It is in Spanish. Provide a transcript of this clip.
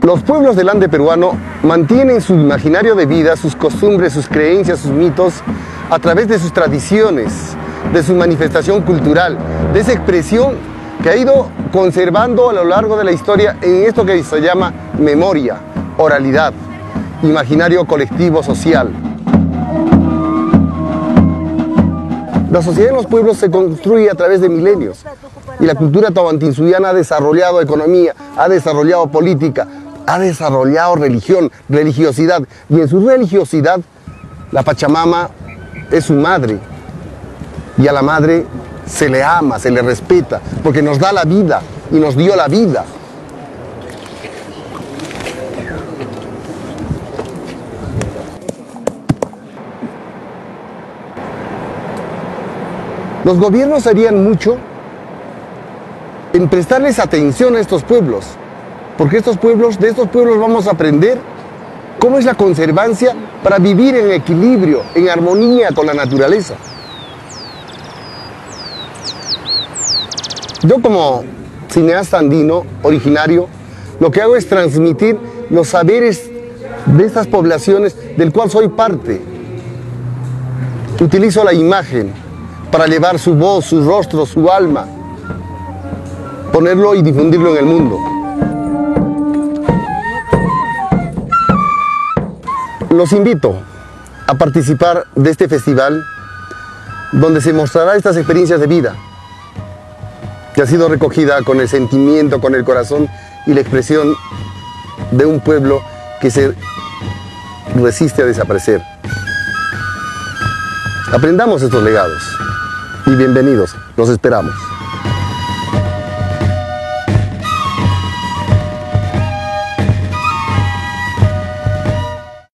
Los pueblos del Ande peruano mantienen su imaginario de vida, sus costumbres, sus creencias, sus mitos, a través de sus tradiciones, de su manifestación cultural, de esa expresión que ha ido conservando a lo largo de la historia en esto que se llama memoria, oralidad, imaginario colectivo social. La sociedad en los pueblos se construye a través de milenios y la cultura tahuantinsuyiana ha desarrollado economía, ha desarrollado política, ha desarrollado religión, religiosidad y en su religiosidad la Pachamama es su madre y a la madre se le ama, se le respeta, porque nos da la vida y nos dio la vida. Los gobiernos harían mucho en prestarles atención a estos pueblos, porque estos pueblos, de estos pueblos vamos a aprender cómo es la conservancia para vivir en equilibrio, en armonía con la naturaleza. Yo como cineasta andino originario, lo que hago es transmitir los saberes de estas poblaciones del cual soy parte. Utilizo la imagen para llevar su voz, su rostro, su alma, ponerlo y difundirlo en el mundo. Los invito a participar de este festival donde se mostrará estas experiencias de vida que ha sido recogida con el sentimiento, con el corazón y la expresión de un pueblo que se resiste a desaparecer. Aprendamos estos legados y bienvenidos, los esperamos.